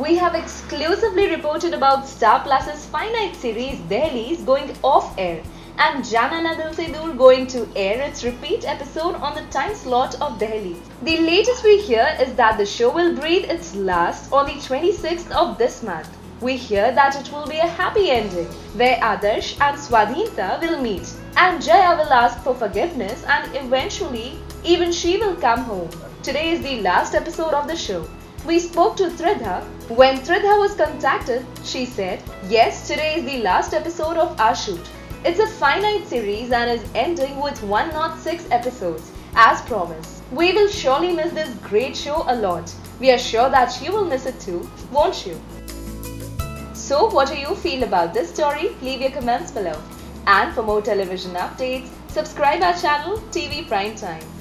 we have exclusively reported about Star Plus's finite series Dahleez going off air and Jana Na Dil Se going to air its repeat episode on the time slot of Dahleez. The latest we hear is that the show will breathe its last on the 26th of this month. We hear that it will be a happy ending where Adarsh and Swadhinta will meet and Jaya will ask for forgiveness and eventually even she will come home. Today is the last episode of the show. We spoke to Tridha. When Tridha was contacted, she said, Yes, today is the last episode of our shoot. It's a finite series and is ending with 106 episodes, as promised. We will surely miss this great show a lot. We are sure that you will miss it too, won't you? So, what do you feel about this story? Leave your comments below. And for more television updates, subscribe our channel TV Prime Time.